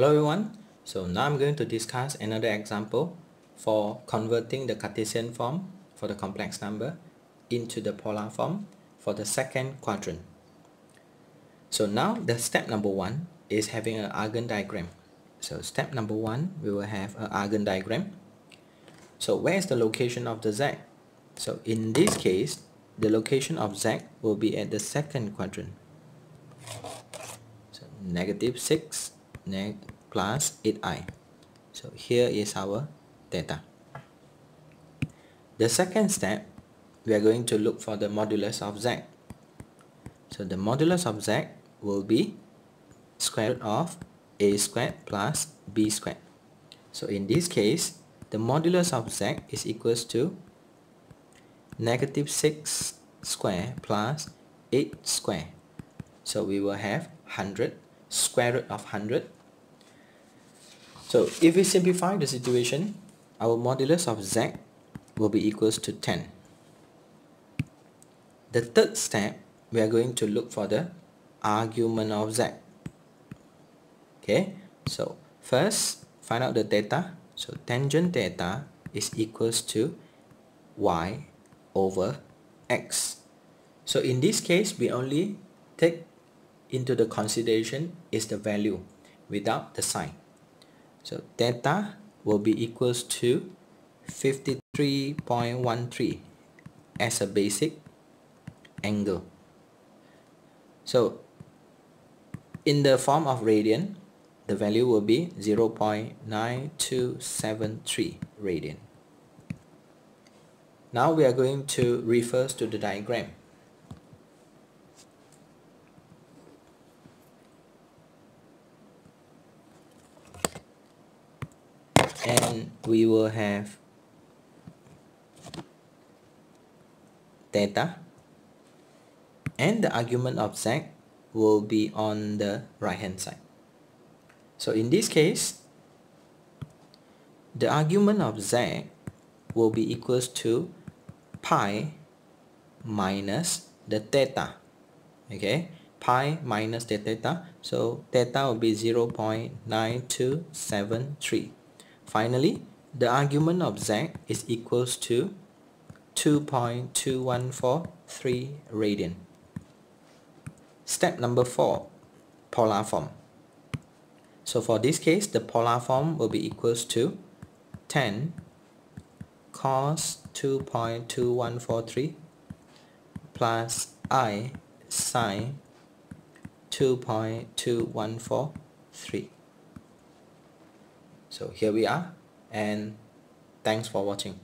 Hello everyone. So now I'm going to discuss another example for converting the Cartesian form for the complex number into the polar form for the second quadrant. So now the step number one is having an Argand diagram. So step number one, we will have an Argand diagram. So where is the location of the Z? So in this case, the location of Z will be at the second quadrant. So negative 6 neg plus 8i. So here is our theta. The second step, we are going to look for the modulus of z. So the modulus of z will be square root of a squared plus b squared. So in this case, the modulus of z is equals to negative 6 square plus 8 square. So we will have 100 square root of 100 so if we simplify the situation, our modulus of z will be equals to 10. The third step, we are going to look for the argument of z. Okay, so first find out the theta. So tangent theta is equals to y over x. So in this case, we only take into the consideration is the value without the sign. So theta will be equals to 53.13 as a basic angle. So in the form of radian, the value will be 0.9273 radian. Now we are going to refer to the diagram. And we will have theta and the argument of z will be on the right hand side. So in this case, the argument of z will be equals to pi minus the theta. Okay, pi minus the theta. So theta will be 0 0.9273. Finally, the argument of z is equals to 2.2143 radian. Step number 4, polar form. So for this case, the polar form will be equals to 10 cos 2.2143 plus i sine 2.2143. So here we are and thanks for watching.